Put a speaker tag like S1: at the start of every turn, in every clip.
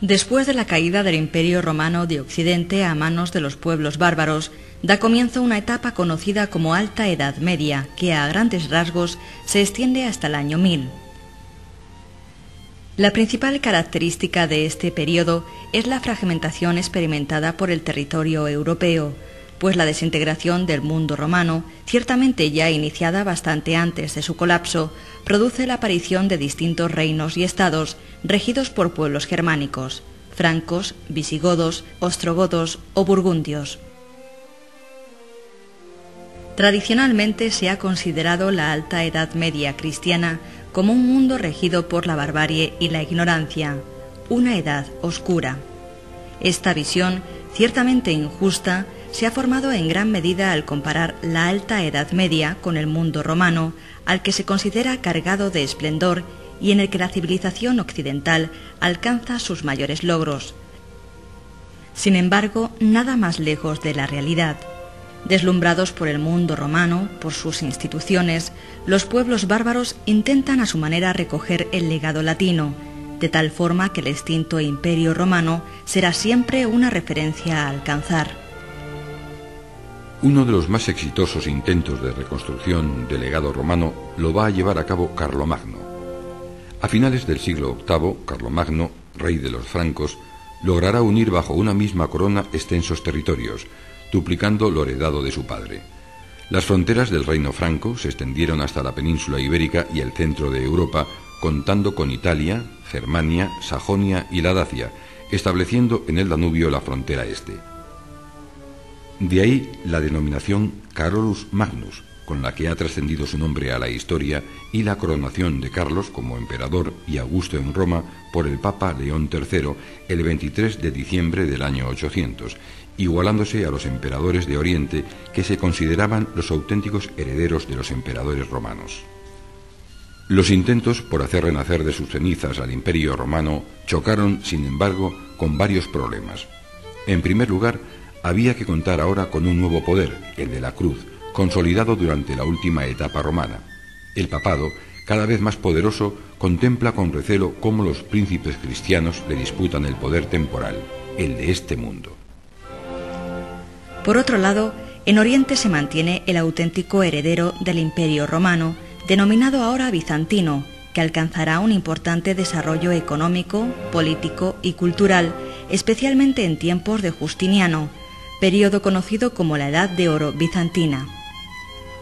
S1: Después de la caída del Imperio Romano de Occidente a manos de los pueblos bárbaros, da comienzo una etapa conocida como Alta Edad Media, que a grandes rasgos se extiende hasta el año 1000. La principal característica de este periodo es la fragmentación experimentada por el territorio europeo, pues la desintegración del mundo romano, ciertamente ya iniciada bastante antes de su colapso, produce la aparición de distintos reinos y estados regidos por pueblos germánicos, francos, visigodos, ostrogodos o burgundios. Tradicionalmente se ha considerado la Alta Edad Media cristiana como un mundo regido por la barbarie y la ignorancia, una edad oscura. Esta visión, ciertamente injusta, se ha formado en gran medida al comparar la Alta Edad Media con el mundo romano, al que se considera cargado de esplendor y en el que la civilización occidental alcanza sus mayores logros. Sin embargo, nada más lejos de la realidad. Deslumbrados por el mundo romano, por sus instituciones, los pueblos bárbaros intentan a su manera recoger el legado latino, de tal forma que el extinto imperio romano será siempre una referencia a alcanzar.
S2: Uno de los más exitosos intentos de reconstrucción del legado romano lo va a llevar a cabo Carlomagno. A finales del siglo VIII, Carlomagno, rey de los francos, logrará unir bajo una misma corona extensos territorios, duplicando lo heredado de su padre. Las fronteras del reino franco se extendieron hasta la península ibérica y el centro de Europa, contando con Italia, Germania, Sajonia y la Dacia, estableciendo en el Danubio la frontera este. De ahí la denominación Carolus Magnus, con la que ha trascendido su nombre a la historia, y la coronación de Carlos como emperador y Augusto en Roma por el Papa León III el 23 de diciembre del año 800, igualándose a los emperadores de Oriente que se consideraban los auténticos herederos de los emperadores romanos. Los intentos por hacer renacer de sus cenizas al imperio romano chocaron, sin embargo, con varios problemas. En primer lugar, había que contar ahora con un nuevo poder, el de la cruz, consolidado durante la última etapa romana. El papado, cada vez más poderoso, contempla con recelo cómo los príncipes cristianos le disputan el poder temporal, el de este mundo.
S1: Por otro lado, en Oriente se mantiene el auténtico heredero del Imperio romano, denominado ahora bizantino, que alcanzará un importante desarrollo económico, político y cultural, especialmente en tiempos de Justiniano, periodo conocido como la Edad de Oro bizantina.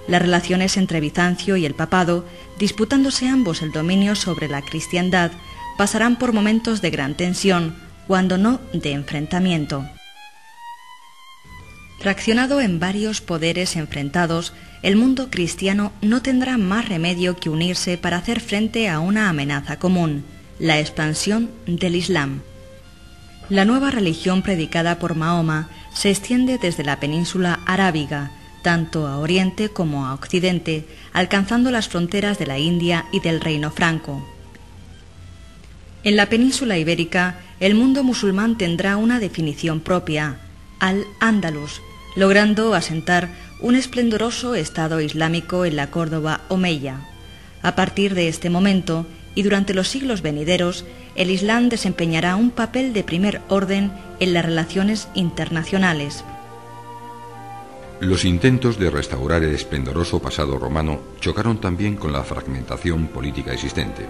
S1: Las relaciones entre Bizancio y el papado, disputándose ambos el dominio sobre la cristiandad, pasarán por momentos de gran tensión, cuando no de enfrentamiento. Fraccionado en varios poderes enfrentados, el mundo cristiano no tendrá más remedio que unirse para hacer frente a una amenaza común, la expansión del Islam. La nueva religión predicada por Mahoma se extiende desde la península arábiga, tanto a oriente como a occidente, alcanzando las fronteras de la India y del reino franco. En la península ibérica, el mundo musulmán tendrá una definición propia, al-Ándalus, logrando asentar un esplendoroso Estado islámico en la Córdoba Omeya. A partir de este momento y durante los siglos venideros, el Islam desempeñará un papel de primer orden en las relaciones internacionales.
S2: Los intentos de restaurar el esplendoroso pasado romano chocaron también con la fragmentación política existente.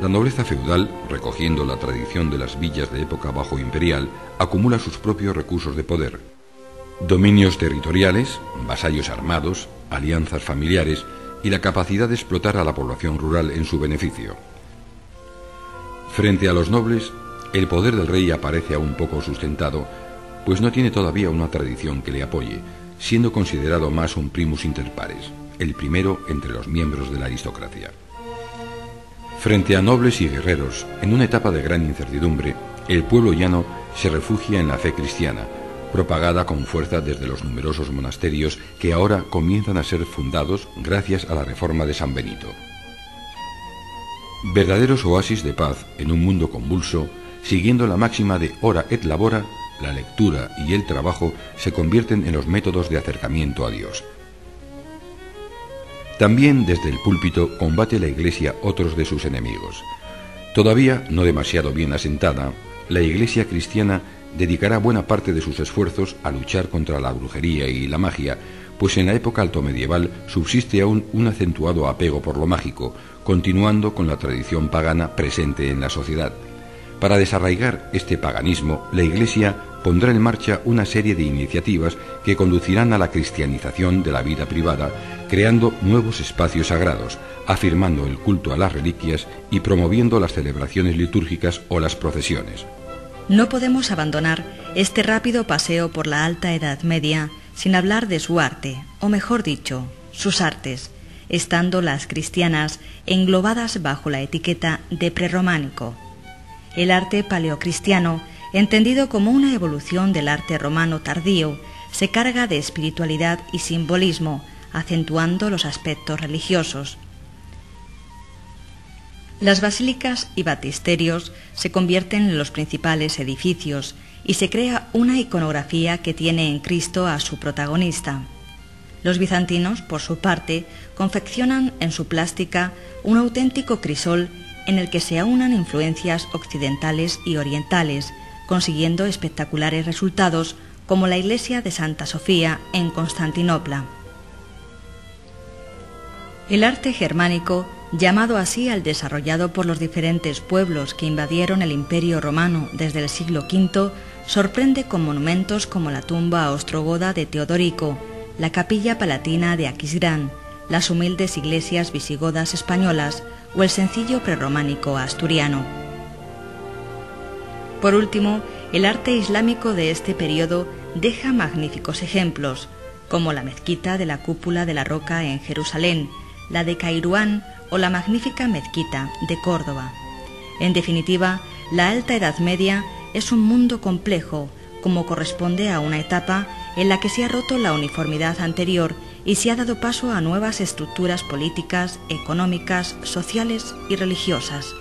S2: La nobleza feudal, recogiendo la tradición de las villas de época bajo imperial, acumula sus propios recursos de poder. Dominios territoriales, vasallos armados, alianzas familiares y la capacidad de explotar a la población rural en su beneficio. Frente a los nobles, el poder del rey aparece aún poco sustentado, pues no tiene todavía una tradición que le apoye, siendo considerado más un primus inter pares, el primero entre los miembros de la aristocracia. Frente a nobles y guerreros, en una etapa de gran incertidumbre, el pueblo llano se refugia en la fe cristiana, propagada con fuerza desde los numerosos monasterios que ahora comienzan a ser fundados gracias a la reforma de San Benito. Verdaderos oasis de paz en un mundo convulso, siguiendo la máxima de ora et labora, la lectura y el trabajo se convierten en los métodos de acercamiento a Dios. También desde el púlpito combate la Iglesia otros de sus enemigos. Todavía no demasiado bien asentada, la Iglesia cristiana dedicará buena parte de sus esfuerzos a luchar contra la brujería y la magia, pues en la época altomedieval subsiste aún un acentuado apego por lo mágico, continuando con la tradición pagana presente en la sociedad. Para desarraigar este paganismo, la Iglesia pondrá en marcha una serie de iniciativas que conducirán a la cristianización de la vida privada, creando nuevos espacios sagrados, afirmando el culto a las reliquias y promoviendo las celebraciones litúrgicas o las procesiones.
S1: No podemos abandonar este rápido paseo por la Alta Edad Media sin hablar de su arte, o mejor dicho, sus artes, estando las cristianas englobadas bajo la etiqueta de prerrománico. El arte paleocristiano, entendido como una evolución del arte romano tardío, se carga de espiritualidad y simbolismo, acentuando los aspectos religiosos. Las basílicas y batisterios se convierten en los principales edificios y se crea una iconografía que tiene en Cristo a su protagonista. Los bizantinos, por su parte, confeccionan en su plástica un auténtico crisol en el que se aunan influencias occidentales y orientales, consiguiendo espectaculares resultados como la iglesia de Santa Sofía en Constantinopla. El arte germánico, llamado así al desarrollado por los diferentes pueblos que invadieron el imperio romano desde el siglo V, sorprende con monumentos como la tumba ostrogoda de Teodorico, la capilla palatina de Aquisgrán, las humildes iglesias visigodas españolas o el sencillo prerrománico asturiano. Por último, el arte islámico de este periodo deja magníficos ejemplos, como la mezquita de la cúpula de la roca en Jerusalén, la de Cairuán o la magnífica mezquita de Córdoba. En definitiva, la Alta Edad Media es un mundo complejo, como corresponde a una etapa en la que se ha roto la uniformidad anterior y se ha dado paso a nuevas estructuras políticas, económicas, sociales y religiosas.